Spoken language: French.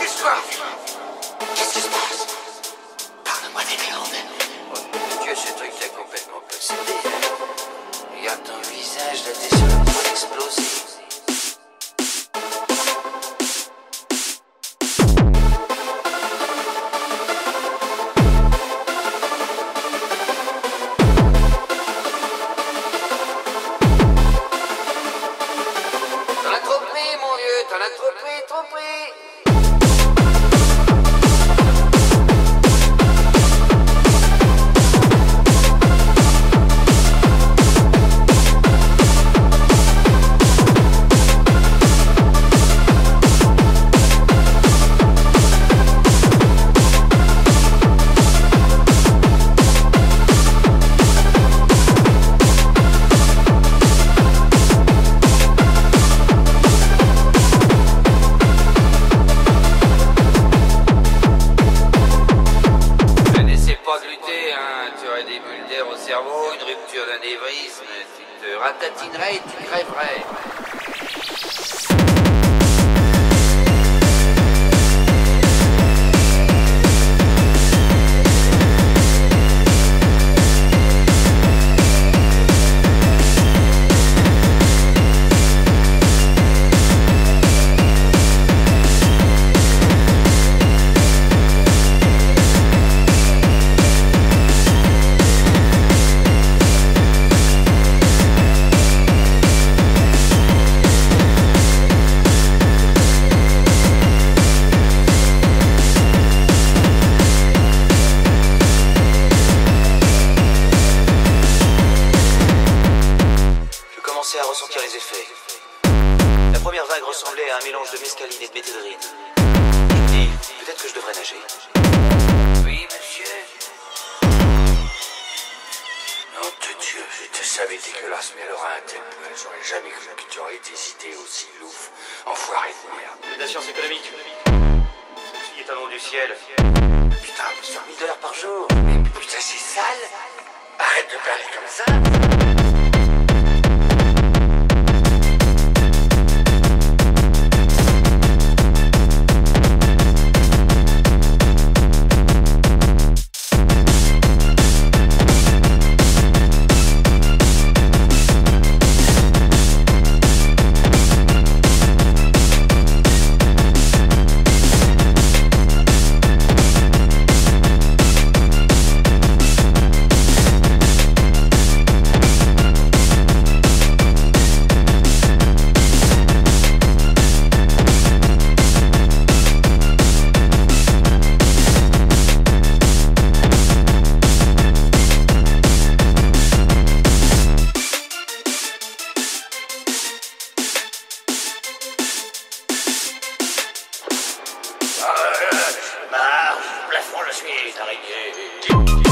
as Qu'est-ce qui se passe? Parle-moi des viandes. Oh, Dieu, ce truc t'a complètement possédé. Regarde ton visage, là, t'es sur le point d'exploser. T'en as trop pris, mon vieux, t'en as trop pris, trop pris. Tu aurais des bulles d'air au cerveau, une rupture d'anévrisme, tu te ratatinerais et tu crèverais. Ressemblait à un mélange de mescaline et de méthédrine. Je me dis, peut-être que je devrais nager. Oui, monsieur. Nom de Dieu, je te savais dégueulasse, mais alors à un tel point, j'aurais jamais cru que tu aurais été cité aussi louf. Enfoiré de merde. De la science économique. Ceci est un nom du ciel. Putain, 1000 dollars par jour. Mais putain, c'est sale. Arrête de parler comme ça. d'araignée.